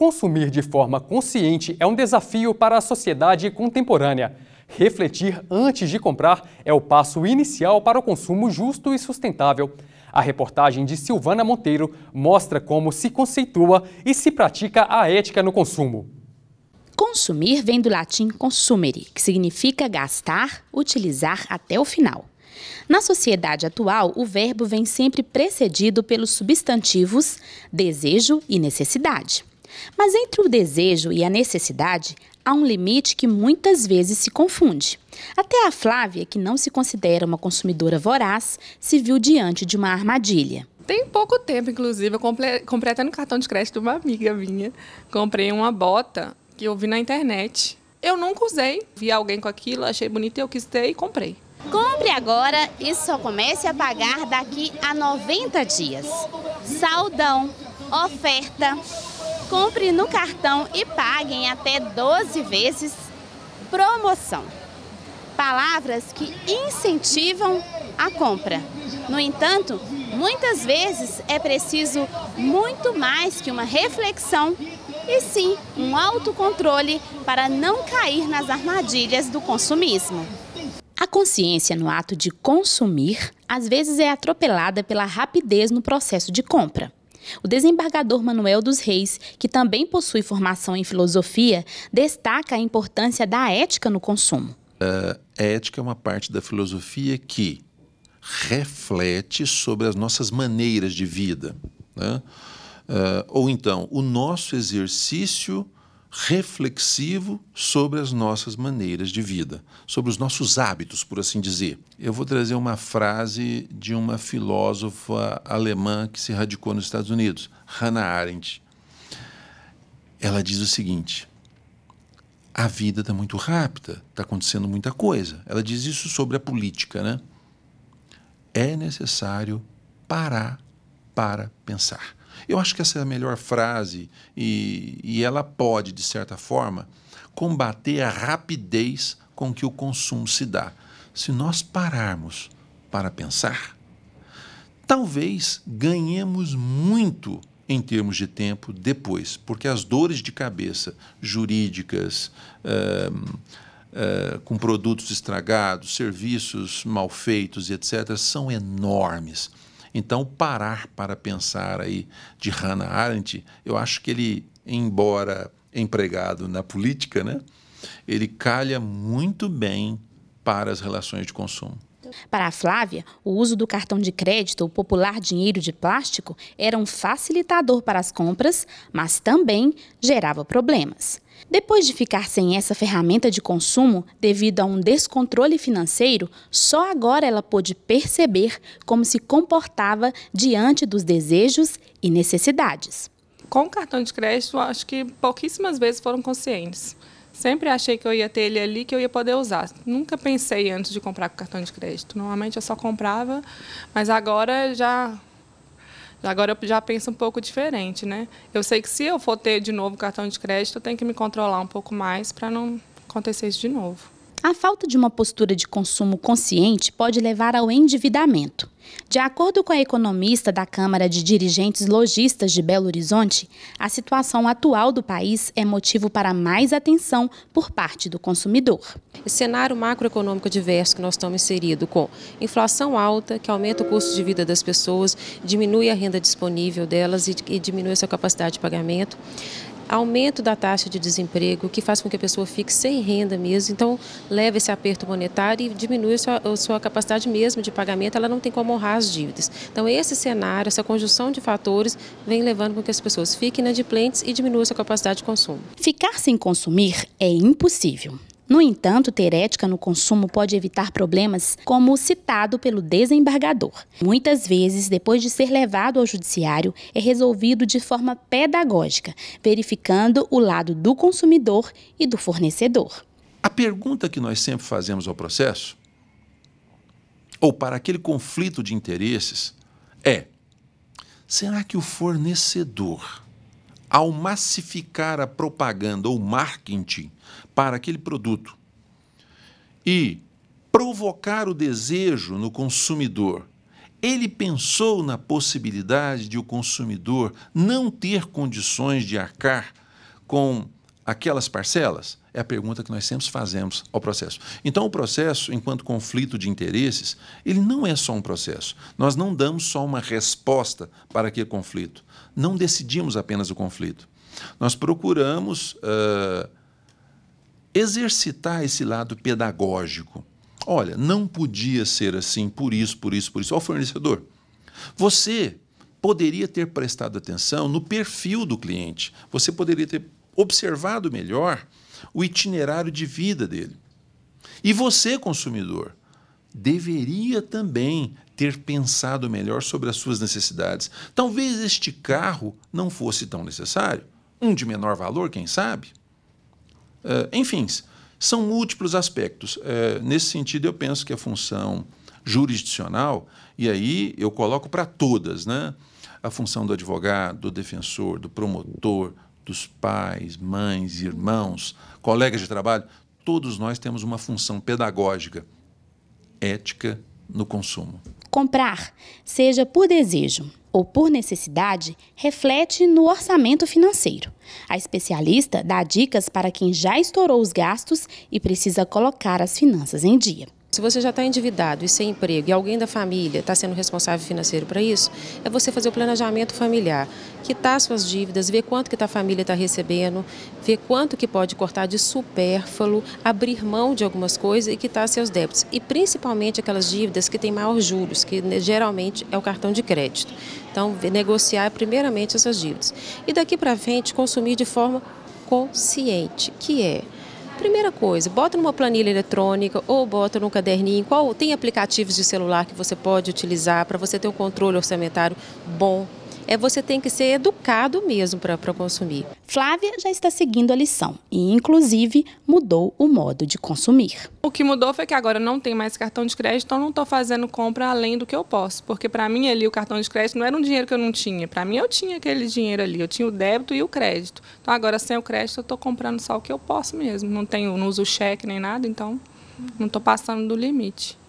Consumir de forma consciente é um desafio para a sociedade contemporânea. Refletir antes de comprar é o passo inicial para o consumo justo e sustentável. A reportagem de Silvana Monteiro mostra como se conceitua e se pratica a ética no consumo. Consumir vem do latim consumere, que significa gastar, utilizar até o final. Na sociedade atual, o verbo vem sempre precedido pelos substantivos desejo e necessidade. Mas entre o desejo e a necessidade, há um limite que muitas vezes se confunde. Até a Flávia, que não se considera uma consumidora voraz, se viu diante de uma armadilha. Tem pouco tempo, inclusive, eu comprei, comprei até no cartão de crédito de uma amiga minha. Comprei uma bota que eu vi na internet. Eu nunca usei, vi alguém com aquilo, achei bonito e eu quis ter e comprei. Compre agora e só comece a pagar daqui a 90 dias. Saldão, oferta, Compre no cartão e pague em até 12 vezes. Promoção. Palavras que incentivam a compra. No entanto, muitas vezes é preciso muito mais que uma reflexão e sim um autocontrole para não cair nas armadilhas do consumismo. A consciência no ato de consumir às vezes é atropelada pela rapidez no processo de compra. O desembargador Manuel dos Reis, que também possui formação em filosofia, destaca a importância da ética no consumo. Uh, a ética é uma parte da filosofia que reflete sobre as nossas maneiras de vida. Né? Uh, ou então, o nosso exercício reflexivo sobre as nossas maneiras de vida, sobre os nossos hábitos, por assim dizer. Eu vou trazer uma frase de uma filósofa alemã que se radicou nos Estados Unidos, Hannah Arendt. Ela diz o seguinte: a vida está muito rápida, está acontecendo muita coisa. Ela diz isso sobre a política, né? É necessário parar para pensar. Eu acho que essa é a melhor frase e, e ela pode, de certa forma, combater a rapidez com que o consumo se dá. Se nós pararmos para pensar, talvez ganhemos muito em termos de tempo depois, porque as dores de cabeça jurídicas, com produtos estragados, serviços mal feitos, etc., são enormes. Então, parar para pensar aí de Hannah Arendt, eu acho que ele, embora empregado na política, né, ele calha muito bem para as relações de consumo. Para a Flávia, o uso do cartão de crédito, o popular dinheiro de plástico, era um facilitador para as compras, mas também gerava problemas. Depois de ficar sem essa ferramenta de consumo devido a um descontrole financeiro, só agora ela pôde perceber como se comportava diante dos desejos e necessidades. Com o cartão de crédito, acho que pouquíssimas vezes foram conscientes. Sempre achei que eu ia ter ele ali, que eu ia poder usar. Nunca pensei antes de comprar com cartão de crédito. Normalmente eu só comprava, mas agora já Agora eu já penso um pouco diferente, né? Eu sei que se eu for ter de novo cartão de crédito, eu tenho que me controlar um pouco mais para não acontecer isso de novo. A falta de uma postura de consumo consciente pode levar ao endividamento. De acordo com a economista da Câmara de Dirigentes Logistas de Belo Horizonte, a situação atual do país é motivo para mais atenção por parte do consumidor. Esse cenário macroeconômico diverso que nós estamos inseridos com inflação alta, que aumenta o custo de vida das pessoas, diminui a renda disponível delas e, e diminui a sua capacidade de pagamento aumento da taxa de desemprego, que faz com que a pessoa fique sem renda mesmo, então leva esse aperto monetário e diminui a sua, a sua capacidade mesmo de pagamento, ela não tem como honrar as dívidas. Então esse cenário, essa conjunção de fatores vem levando com que as pessoas fiquem inadimplentes e diminuam a sua capacidade de consumo. Ficar sem consumir é impossível. No entanto, ter ética no consumo pode evitar problemas como o citado pelo desembargador. Muitas vezes, depois de ser levado ao judiciário, é resolvido de forma pedagógica, verificando o lado do consumidor e do fornecedor. A pergunta que nós sempre fazemos ao processo, ou para aquele conflito de interesses, é: será que o fornecedor ao massificar a propaganda ou marketing para aquele produto e provocar o desejo no consumidor, ele pensou na possibilidade de o consumidor não ter condições de arcar com aquelas parcelas? É a pergunta que nós sempre fazemos ao processo. Então, o processo, enquanto conflito de interesses, ele não é só um processo. Nós não damos só uma resposta para aquele conflito. Não decidimos apenas o conflito. Nós procuramos uh, exercitar esse lado pedagógico. Olha, não podia ser assim, por isso, por isso, por isso. Ao fornecedor, você poderia ter prestado atenção no perfil do cliente. Você poderia ter observado melhor o itinerário de vida dele. E você, consumidor, deveria também ter pensado melhor sobre as suas necessidades. Talvez este carro não fosse tão necessário, um de menor valor, quem sabe? Uh, enfim, são múltiplos aspectos. Uh, nesse sentido, eu penso que a função jurisdicional, e aí eu coloco para todas, né? a função do advogado, do defensor, do promotor, dos pais, mães, irmãos, colegas de trabalho, todos nós temos uma função pedagógica, ética no consumo. Comprar, seja por desejo ou por necessidade, reflete no orçamento financeiro. A especialista dá dicas para quem já estourou os gastos e precisa colocar as finanças em dia. Se você já está endividado e sem emprego e alguém da família está sendo responsável financeiro para isso, é você fazer o planejamento familiar, quitar suas dívidas, ver quanto que a família está recebendo, ver quanto que pode cortar de supérfluo, abrir mão de algumas coisas e quitar seus débitos. E principalmente aquelas dívidas que têm maior juros, que geralmente é o cartão de crédito. Então, negociar primeiramente essas dívidas. E daqui para frente, consumir de forma consciente, que é Primeira coisa, bota numa planilha eletrônica ou bota num caderninho. Qual tem aplicativos de celular que você pode utilizar para você ter um controle orçamentário bom, é você tem que ser educado mesmo para consumir. Flávia já está seguindo a lição e, inclusive, mudou o modo de consumir. O que mudou foi que agora não tem mais cartão de crédito, então não estou fazendo compra além do que eu posso. Porque para mim ali o cartão de crédito não era um dinheiro que eu não tinha. Para mim eu tinha aquele dinheiro ali, eu tinha o débito e o crédito. Então agora sem o crédito eu estou comprando só o que eu posso mesmo. Não tenho, não uso cheque nem nada, então não estou passando do limite.